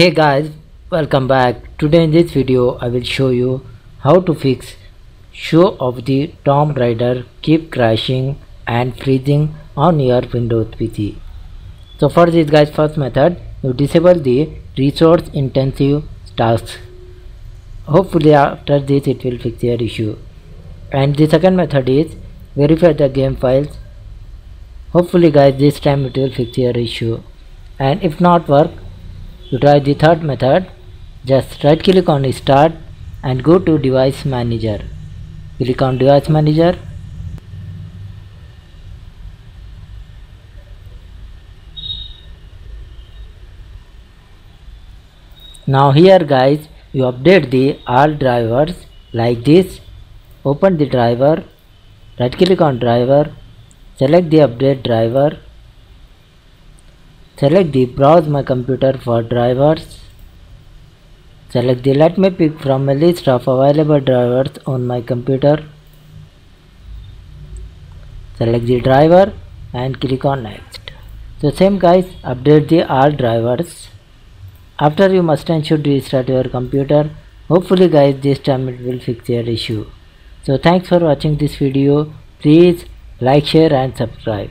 Hey guys, welcome back. Today in this video I will show you how to fix show of the Tomb Raider keep crashing and freezing on your Windows PC. So for this guys first method you disable the resource intensive tasks. Hopefully after this it will fix your issue. And the second method is verify the game files. Hopefully guys this time it will fix your issue. And if not work to try the third method, just right click on start and go to device manager. Click on device manager. Now here guys you update the all drivers like this. Open the driver, right click on driver, select the update driver Select the browse my computer for drivers. Select the let me pick from a list of available drivers on my computer. Select the driver and click on next. So same guys update the all drivers. After you must and should restart your computer. Hopefully guys this time it will fix your issue. So thanks for watching this video. Please like share and subscribe.